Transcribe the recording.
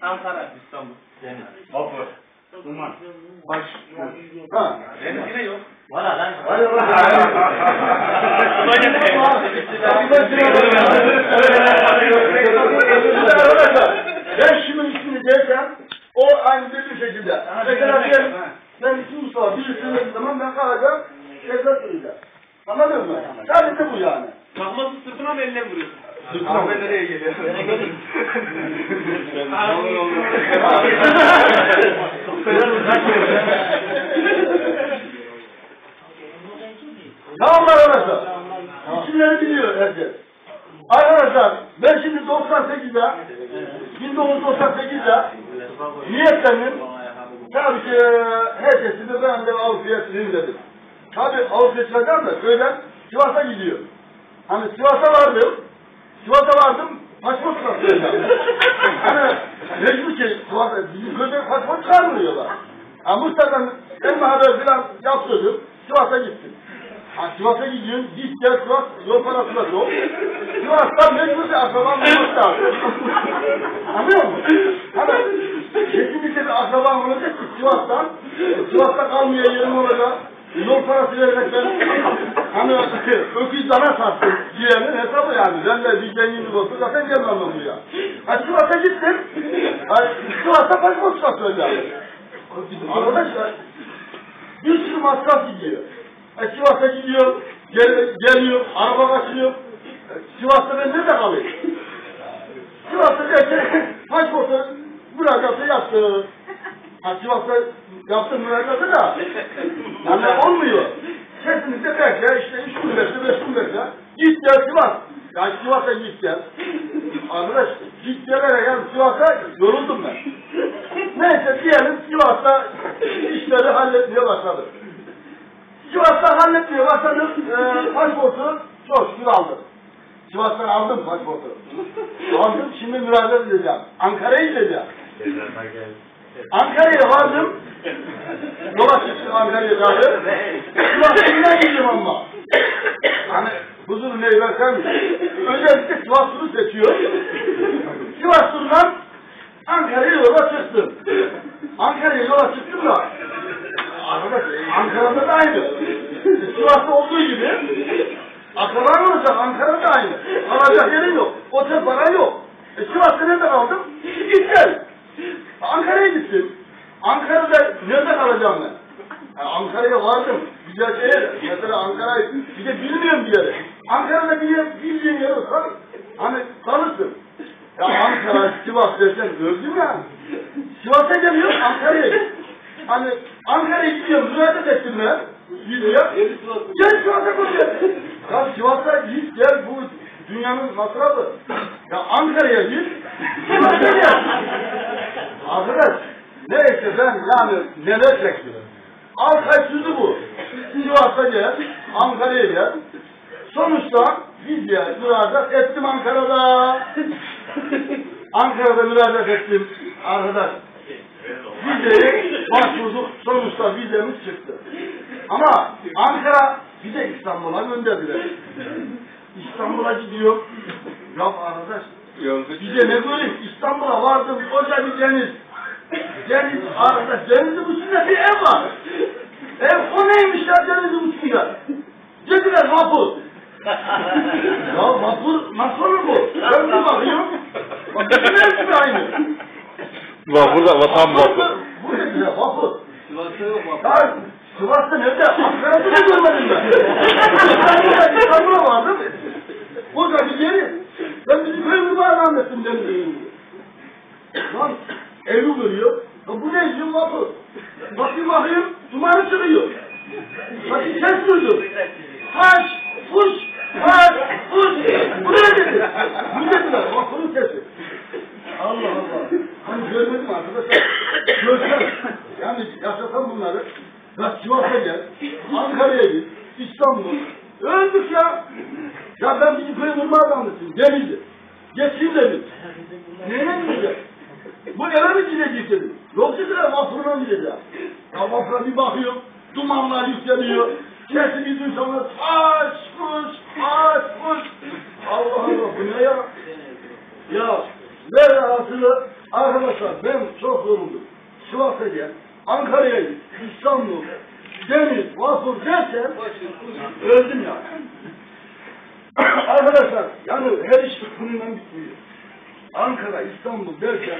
Ankara, İstanbul. Vapur. Duman. Baş. Ha. Deniz yine yok. Valla lan. Hadi Arkadaşlar ben şimdi ismini dersem o aynı dediğim şekilde. Mesela diyelim ben iki Mustafa birisini dediğim zaman ben kalacağım söyleyeceğim. Anladın mı? Sadece bu yani. Takması sırtına mı eline vuruyorsun? Ahmet nereye geliyor? Tamam arkadaşlar. İsimleri biliyor herkes. Arkadaşlar ben şimdi 98'de 1998'de niyetlendim. Tabii ki herkesi de ben de Avrupa'ya süreyim dedim. Tabii Avrupa'ya da köyden Sivas'a gidiyor. Hani Sivas'a vardım. Sivas'a vardım. Pasport çıkartacağım. hani mecbur ki Sivas'a bizim köyden pasport çıkarmıyorlar. Ama Mustafa'dan en haber falan yaptırdım. Sivas'a gittim. Ha, Sivas'a gidiyorsun, git gel Sivas, yol parası da yok. Sivas'tan mecbur bir akraban bulmak lazım. Anlıyor musun? Hani kesinlikle bir akraban olacak ki Sivas'tan, Sivas'ta kalmaya yerim olacak. Yol parası verecek ben. Hani öküz dana sattım diyenin hesabı yani. Ben de bir zengin olsa zaten gelmem ben buraya. Ha Sivas'a gittim. Ha, Sivas'ta pasport çıkartacağım. Arkadaşlar bir sürü masraf gidiyor. E, Sivas'a gidiyor, gel, geliyor, araba kaçırıyor. E, Sivas'ta ben nerede kalayım? Sivas'ta derken pasportu müracaatı yaptı. Ha, Sivas'ta yaptım müracaatı da yani olmuyor. Kesinlikle bekle işte üç gün bekle, beş gün bekle. Git gel Sivas. Ya Sivas'a git gel. Arkadaş git gelene gel Sivas'a yoruldum ben. Neyse diyelim Sivas'ta işleri halletmeye başladık. Sivas'ta halletmeye başladık. E, pasportu çok şükür aldım. Sivas'tan aldım pasportu. aldım şimdi müracaat edeceğim. Ankara'ya gideceğim. Ankara'ya vardım. Yola çıktım Ankara'ya vardım. Sivas'a yine gideceğim ama. Hani huzur neyi versem özellikle Sivas turu seçiyor. Sivas Ankara'ya yola çıktım. Ankara'ya yola çıktım da arkadaş Ankara'da da aynı. Sivas'ta olduğu gibi akraban olacak Ankara'da da aynı. Alacak yerin yok. Otel para yok. E Sivas'ta nerede kaldım? Git gel. Ankara'ya gittim. Ankara'da nerede kalacağım ben? Yani Ankara'ya vardım. Güzel şehir. Mesela Ankara'yı bir de bilmiyorum bir yere. Ankara'da bir yer, bildiğin yer olsa hani kalırsın. Ya Ankara, Sivas dersen öldüm ya. Sivas'a geliyor, Ankara'ya. Hani Ankara'ya gidiyorum, müracaat ettim ben. Gidiyor. Gel Sivas'a koşuyor. Ya Sivas'a git gel bu dünyanın masrafı. Ya Ankara'ya git, Sivas'a gel. Arkadaş, neyse ben yani neler çektim. Sürdü bu. Sivas'a gel, Ankara'ya gel. Sonuçta vizye müracaat ettim Ankara'da. Ankara'da müracaat ettim arkadaş. Vizeyi başvurduk. Sonuçta vizemiz çıktı. Ama Ankara bize İstanbul'a gönderdiler. İstanbul'a gidiyor. Ya arkadaş bize ne göreyim? İstanbul'a vardım. Koca bir deniz. Arkadaş. Denizin üstünde bir ev var. Ev o neymiş ya denizin üstünde? Dediler vapur. ya vapur nasıl olur bu? Ben bir bakıyorum. Bak hepsi aynı. Vapurda vatan vapur. Bu ne ya vapur? Sivas'ta yok vapur. Ya Sivas'ta nerede? Ankara'da da görmedim ben. İstanbul'da İstanbul'a vardım. Koca bir yeri. Ben bizim köy kurbanı anlattım dedim. Lan evi görüyor. Bu ne diyor vapur? Bak bir bakayım dumanı çıkıyor. Bak bir ses duydum. Taş, fuş, taş, fuş. Bu ne dedi? Bu dediler vapurun sesi. Allah Allah. Hani görmedim arkadaşlar. Görsem. Yani yaşasam bunları. Ya Sivas'a gel. Ankara'ya git. İstanbul. Öldük ya. Ya ben bizim köy vurmaya anlatayım. Denizli. Geçeyim dedim. Neye gideceğim? Bu eve mi gidecek dedim. Yoksa da vapuruna gideceğim. Ya vapura bir bakıyorum. Dumanlar yükseliyor. Sesi bir duysanız aç kuş, aç kuş. Allah Allah bu ne ya? Ya velhasılı Arkadaşlar ben çok yoruldum. Sivas'a gel, Ankara'ya git, İstanbul, deniz, vapur dersen öldüm ya. Arkadaşlar yani her iş bununla bitmiyor. Ankara, İstanbul derken